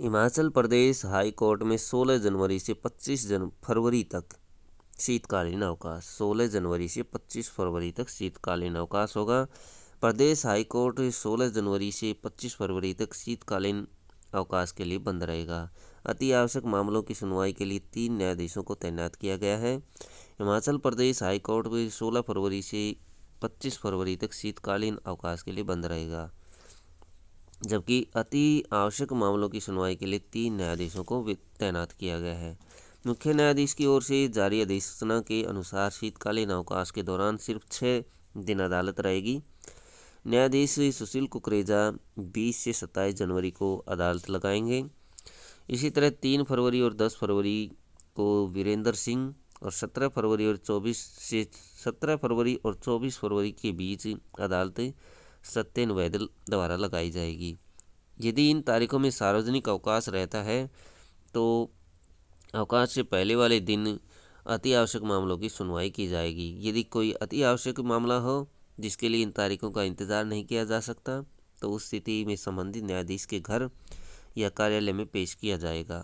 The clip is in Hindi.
हिमाचल प्रदेश हाई कोर्ट में 16 जनवरी से 25 जन फरवरी तक शीतकालीन अवकाश। 16 जनवरी से 25 फरवरी तक शीतकालीन अवकाश होगा। प्रदेश हाई कोर्ट 16 जनवरी से 25 फरवरी तक शीतकालीन अवकाश के लिए बंद रहेगा। अति आवश्यक मामलों की सुनवाई के लिए तीन न्यायाधीशों को तैनात किया गया है। हिमाचल प्रदेश हाई कोर्ट भी 16 फरवरी से 25 फरवरी तक शीतकालीन अवकाश के लिए बंद रहेगा। जबकि अति आवश्यक मामलों की सुनवाई के लिए तीन न्यायाधीशों को तैनात किया गया है। मुख्य न्यायाधीश की ओर से जारी अधिसूचना के अनुसार शीतकालीन अवकाश के दौरान सिर्फ़ छः दिन अदालत रहेगी। न्यायाधीश सुशील कुकरेजा 20 से 27 जनवरी को अदालत लगाएँगे। इसी तरह तीन फरवरी और 10 फरवरी को वीरेंद्र सिंह और 17 फरवरी और 24 से 17 फरवरी और 24 फरवरी के बीच अदालत सत्यन वैदल द्वारा लगाई जाएगी। यदि इन तारीखों में सार्वजनिक अवकाश रहता है तो अवकाश से पहले वाले दिन अति आवश्यक मामलों की सुनवाई की जाएगी। यदि कोई अति आवश्यक मामला हो, जिसके लिए इन तारीखों का इंतज़ार नहीं किया जा सकता तो उस स्थिति में संबंधित न्यायाधीश के घर या कार्यालय में पेश किया जाएगा।